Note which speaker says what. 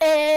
Speaker 1: Eh,